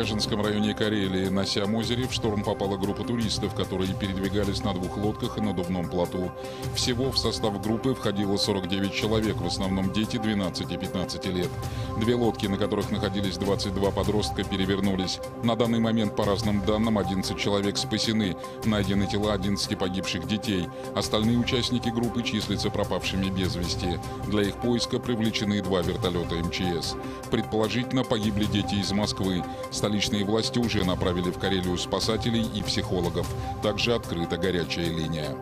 Ряжинском районе Карелии на Сям-озере в шторм попала группа туристов, которые передвигались на двух лодках и на Дубном плоту. Всего в состав группы входило 49 человек, в основном дети 12 и 15 лет. Две лодки, на которых находились 22 подростка, перевернулись. На данный момент, по разным данным, 11 человек спасены. Найдены тела 11 погибших детей. Остальные участники группы числятся пропавшими без вести. Для их поиска привлечены два вертолета МЧС. Предположительно, погибли дети из Москвы. Столичные власти уже направили в Карелию спасателей и психологов. Также открыта горячая линия.